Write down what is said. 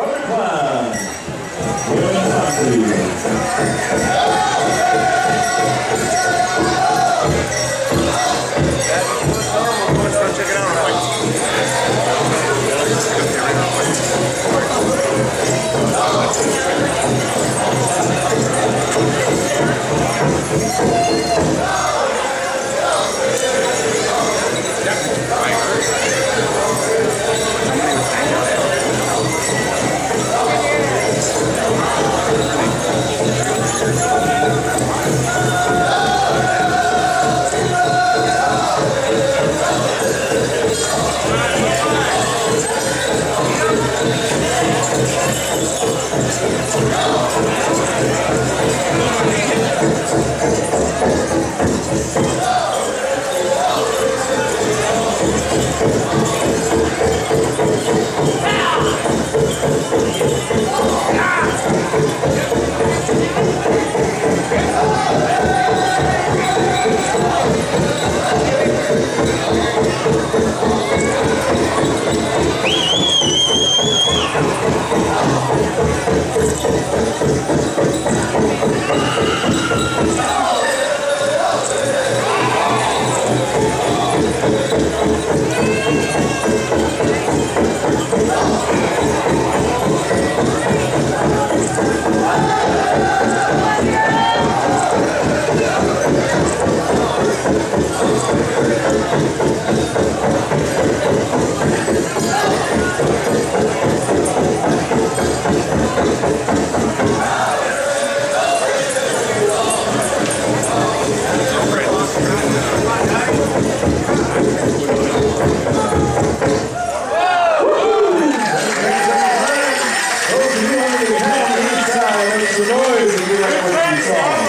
Fun. Forever, forever, forever, forever. Thank you. much for.